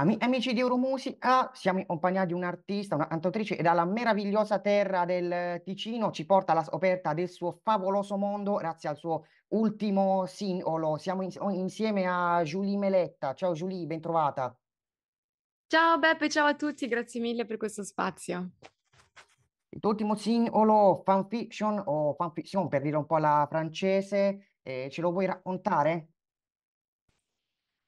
Ami- amici di Euromusica, siamo in compagnia di un'artista, una cantautrice e dalla meravigliosa terra del Ticino ci porta alla scoperta del suo favoloso mondo grazie al suo ultimo singolo. Siamo in- insieme a Julie Meletta. Ciao Julie, bentrovata. Ciao Beppe, ciao a tutti, grazie mille per questo spazio. Il tuo ultimo singolo, fanfiction o fanfiction per dire un po' alla francese, eh, ce lo vuoi raccontare?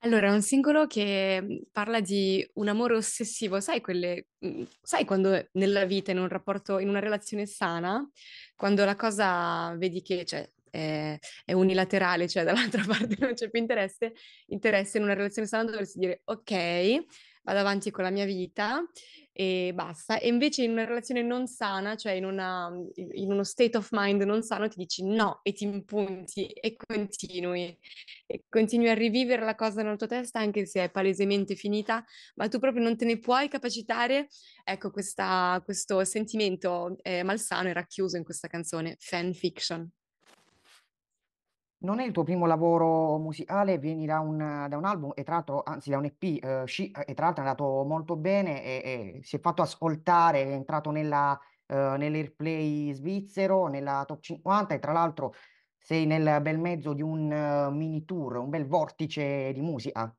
Allora, è un singolo che mh, parla di un amore ossessivo, sai, quelle, mh, sai quando nella vita, in un rapporto, in una relazione sana, quando la cosa vedi che cioè, è, è unilaterale, cioè dall'altra parte non c'è più interesse, interesse in una relazione sana dovresti dire ok, vado avanti con la mia vita e basta. E invece in una relazione non sana, cioè in, una, in uno state of mind non sano, ti dici no e ti impunti e continui e continui a rivivere la cosa nella tua testa anche se è palesemente finita, ma tu proprio non te ne puoi capacitare. Ecco, questa, questo sentimento eh, malsano è racchiuso in questa canzone, Fan Fiction. Non è il tuo primo lavoro musicale, vieni da un, da un album e tra l'altro, anzi da un EP, eh, Chic, e tra l'altro è andato molto bene e, e si è fatto ascoltare, è entrato nella, eh, nell'airplay svizzero, nella top 50 e tra l'altro sei nel bel mezzo di un eh, mini tour, un bel vortice di musica.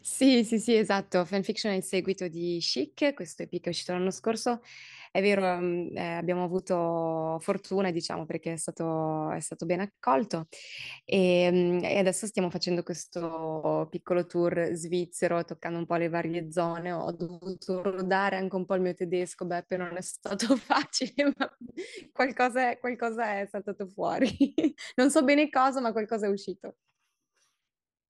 Sì, sì, sì, esatto. Fanfiction è il seguito di Chic, questo EP che è uscito l'anno scorso. È vero, mm, eh, abbiamo avuto fortuna, diciamo, perché è stato, è stato ben accolto. E, mm, e adesso stiamo facendo questo piccolo tour svizzero, toccando un po' le varie zone. Ho dovuto rodare anche un po' il mio tedesco, Beppe, non è stato facile, ma qualcosa qualcosa è saltato fuori. Non so bene cosa, ma qualcosa è uscito.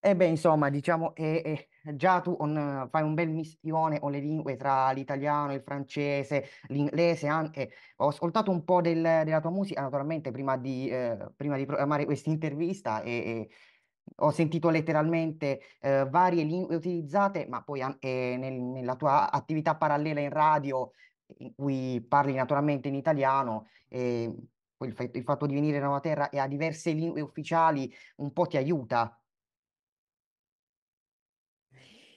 E beh, insomma, diciamo, eh, eh, già tu on- fai un bel mischione con le lingue tra l'italiano, il francese, l'inglese anche. Ho ascoltato un po' del- della tua musica, naturalmente, prima di, eh, prima di programmare questa intervista e, e ho sentito letteralmente eh, varie lingue utilizzate, ma poi anche nel- nella tua attività parallela in radio, in cui parli naturalmente in italiano, e poi il, fa- il fatto di venire da una terra e ha diverse lingue ufficiali un po' ti aiuta.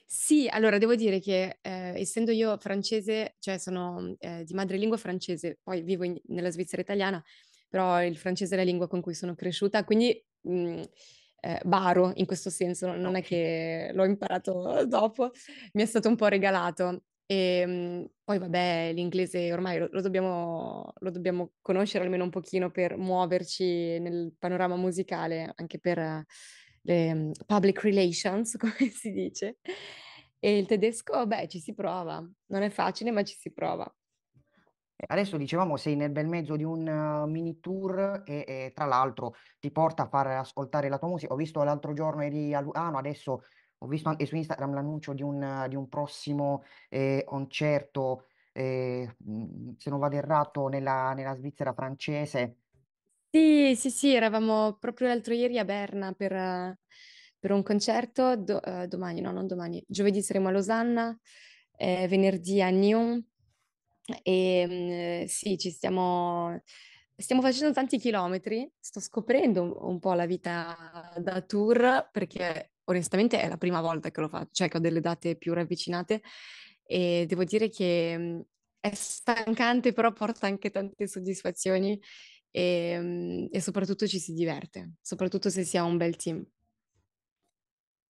Sì, allora devo dire che eh, essendo io francese, cioè sono eh, di madrelingua francese, poi vivo in- nella Svizzera italiana, però il francese è la lingua con cui sono cresciuta, quindi mh, eh, baro in questo senso, non è che l'ho imparato dopo, mi è stato un po' regalato. E mh, poi vabbè, l'inglese ormai lo, lo dobbiamo, lo dobbiamo conoscere almeno un pochino per muoverci nel panorama musicale, anche per le mm, public relations, come si dice. E il tedesco, beh, ci si prova. Non è facile, ma ci si prova. Adesso dicevamo sei nel bel mezzo di un eh, mini tour e, e tra l'altro ti porta a far ascoltare la tua musica. Ho visto l'altro giorno eri a Lugano, adesso ho visto anche su Instagram l'annuncio di un, eh, di un prossimo eh, concerto, eh, se non vado errato, nella, nella Svizzera francese. Sì, sì, sì, eravamo proprio l'altro ieri a Berna per, eh, per un concerto. Do- eh, domani, no, non domani. Giovedì saremo a Losanna, eh, venerdì a Nyon. E mm, sì, ci stiamo, stiamo facendo tanti chilometri. Sto scoprendo un, un po' la vita da tour perché onestamente è la prima volta che lo faccio, cioè che ho delle date più ravvicinate e devo dire che mm, è stancante, però porta anche tante soddisfazioni e, mm, e soprattutto ci si diverte, soprattutto se si ha un bel team.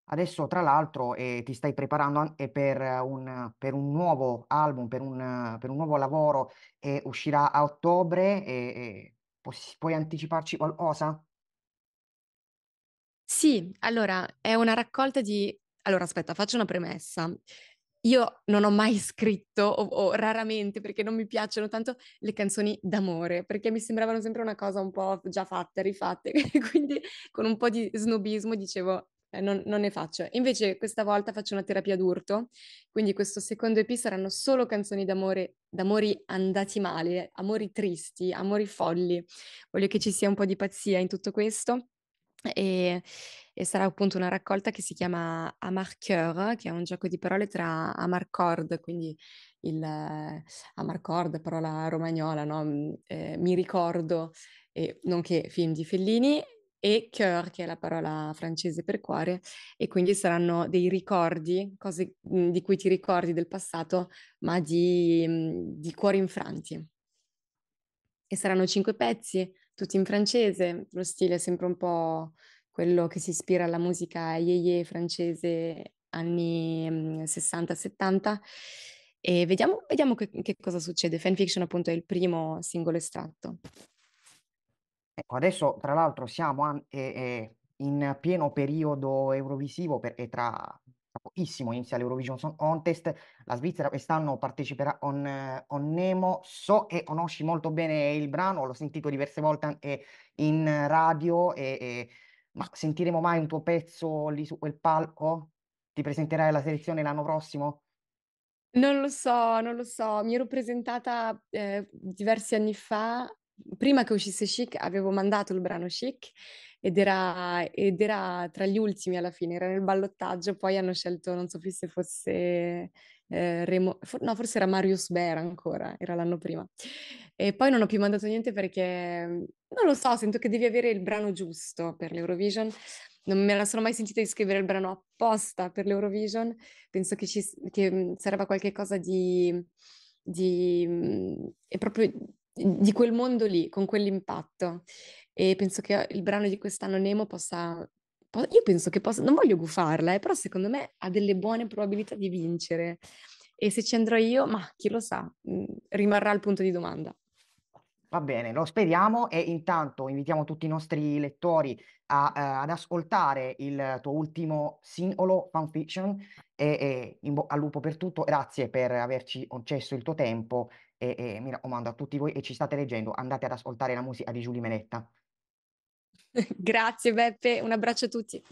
Adesso, tra l'altro, eh, ti stai preparando anche per un, per un nuovo album, per un, per un nuovo lavoro e uscirà a ottobre. E, e possi- puoi anticiparci qualcosa? Sì, allora è una raccolta di... Allora aspetta, faccio una premessa. Io non ho mai scritto, o, o raramente, perché non mi piacciono tanto le canzoni d'amore, perché mi sembravano sempre una cosa un po' già fatte, rifatte, quindi con un po' di snobismo dicevo, eh, non, non ne faccio. Invece questa volta faccio una terapia d'urto, quindi questo secondo EP saranno solo canzoni d'amore, d'amori andati male, amori tristi, amori folli. Voglio che ci sia un po' di pazzia in tutto questo. E, e sarà appunto una raccolta che si chiama Amarcœur, che è un gioco di parole tra Amarcord, quindi il eh, Amarcord, parola romagnola, no? Mm, eh, mi ricordo, e, nonché film di Fellini, e cœur, che è la parola francese per cuore, e quindi saranno dei ricordi, cose mh, di cui ti ricordi del passato, ma di, mh, di cuori infranti. E saranno cinque pezzi, tutti in francese, lo stile è sempre un po' quello che si ispira alla musica yeye francese anni 60-70 e vediamo, vediamo che, che, cosa succede. Fanfiction appunto è il primo singolo estratto. Ecco, adesso tra l'altro siamo an- eh, eh, in pieno periodo eurovisivo perché tra pochissimo inizia l'Eurovision Song Contest, la Svizzera quest'anno parteciperà on, eh, on Nemo, so che conosci molto bene il brano, l'ho sentito diverse volte anche in radio, e, e, ma sentiremo mai un tuo pezzo lì su quel palco? Ti presenterai alla selezione l'anno prossimo? Non lo so, non lo so, mi ero presentata eh, diversi anni fa prima che uscisse Chic avevo mandato il brano Chic ed era, ed era tra gli ultimi alla fine, era nel ballottaggio, poi hanno scelto, non so più se fosse eh, Remo, for, no forse era Marius Bera ancora, era l'anno prima. E poi non ho più mandato niente perché, non lo so, sento che devi avere il brano giusto per l'Eurovision. Non me la sono mai sentita di scrivere il brano apposta per l'Eurovision, penso che, ci, che mm, serva qualche cosa di, di, mm, è proprio di quel mondo lì, con quell'impatto. E penso che il brano di quest'anno Nemo possa... Io penso che possa... Non voglio gufarla, eh, però secondo me ha delle buone probabilità di vincere. E se ci andrò io, ma chi lo sa, mm, rimarrà il punto di domanda. Va bene, lo speriamo e intanto invitiamo tutti i nostri lettori a, uh, ad ascoltare il tuo ultimo singolo, Fanfiction, e, e in bocca al lupo per tutto. Grazie per averci concesso il tuo tempo e, e mi raccomando a tutti voi e ci state leggendo, andate ad ascoltare la musica di Giulia Menetta. Grazie Beppe, un abbraccio a tutti.